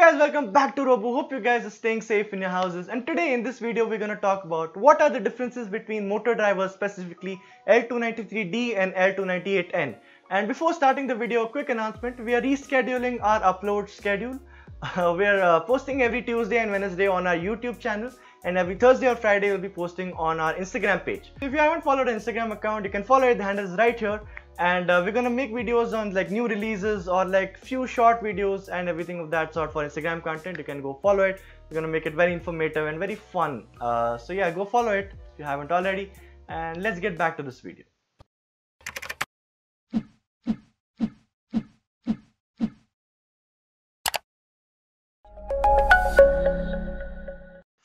guys welcome back to Robu. Hope you guys are staying safe in your houses. And today in this video we're going to talk about what are the differences between motor drivers specifically L293D and L298N and before starting the video a quick announcement. We are rescheduling our upload schedule. Uh, we are uh, posting every Tuesday and Wednesday on our YouTube channel and every Thursday or Friday we'll be posting on our Instagram page. If you haven't followed our Instagram account, you can follow it, the handle is right here and uh, we're gonna make videos on like new releases or like few short videos and everything of that sort for Instagram content. You can go follow it. We're gonna make it very informative and very fun. Uh, so yeah, go follow it if you haven't already and let's get back to this video.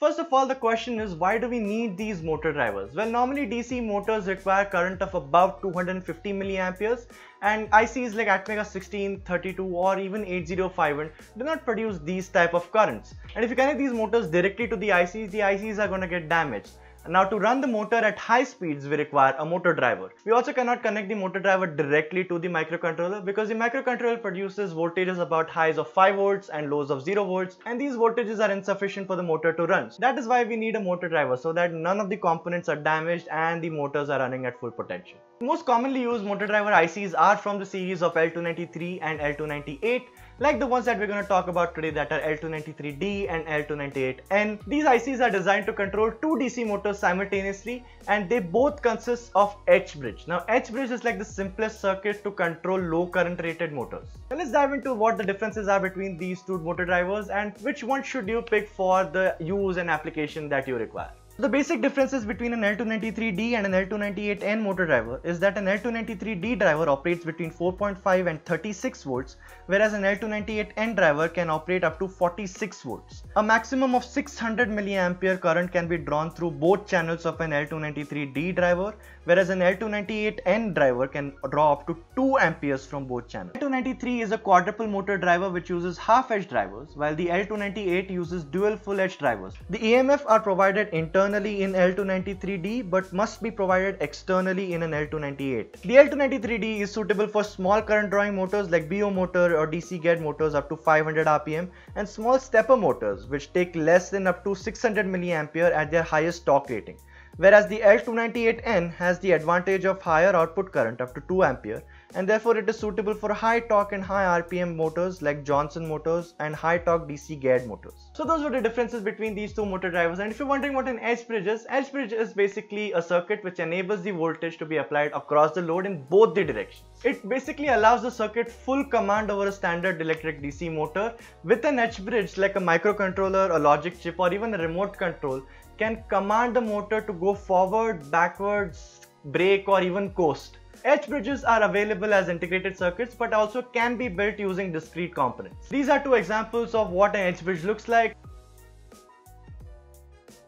First of all, the question is why do we need these motor drivers? Well, normally DC motors require current of about 250 milliamperes and ICs like Atmega 16, 32 or even 8051 do not produce these type of currents. And if you connect these motors directly to the ICs, the ICs are going to get damaged. Now to run the motor at high speeds we require a motor driver. We also cannot connect the motor driver directly to the microcontroller because the microcontroller produces voltages about highs of 5 volts and lows of 0 volts and these voltages are insufficient for the motor to run. That is why we need a motor driver so that none of the components are damaged and the motors are running at full potential. Most commonly used motor driver ICs are from the series of L293 and L298 like the ones that we're going to talk about today that are L293D and L298N. These ICs are designed to control two DC motors simultaneously and they both consist of H-bridge. Now H-bridge is like the simplest circuit to control low current rated motors. Now let's dive into what the differences are between these two motor drivers and which one should you pick for the use and application that you require. The basic differences between an L293D and an L298N motor driver is that an L293D driver operates between 4.5 and 36 volts whereas an L298N driver can operate up to 46 volts. A maximum of 600 milliampere current can be drawn through both channels of an L293D driver whereas an L298N driver can draw up to 2 amperes from both channels. L293 is a quadruple motor driver which uses half H drivers while the L298 uses dual full H drivers. The EMF are provided internally internally in L293D but must be provided externally in an L298. The L293D is suitable for small current drawing motors like BO motor or DC gear motors up to 500 RPM and small stepper motors which take less than up to 600 mA at their highest torque rating. Whereas the L298N has the advantage of higher output current up to 2 ampere and therefore it is suitable for high torque and high RPM motors like Johnson motors and high torque DC geared motors. So those were the differences between these two motor drivers and if you're wondering what an H bridge is, H bridge is basically a circuit which enables the voltage to be applied across the load in both the directions. It basically allows the circuit full command over a standard electric DC motor with an H bridge like a microcontroller, a logic chip or even a remote control can command the motor to go forward, backwards, brake or even coast. H-bridges are available as integrated circuits but also can be built using discrete components. These are two examples of what an H bridge looks like.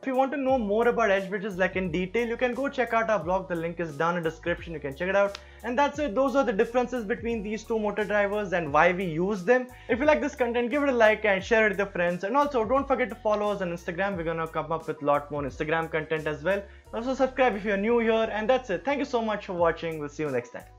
If you want to know more about H bridges like in detail, you can go check out our blog. The link is down in the description. You can check it out. And that's it. Those are the differences between these two motor drivers and why we use them. If you like this content, give it a like and share it with your friends. And also don't forget to follow us on Instagram. We're going to come up with a lot more Instagram content as well. Also subscribe if you're new here. And that's it. Thank you so much for watching. We'll see you next time.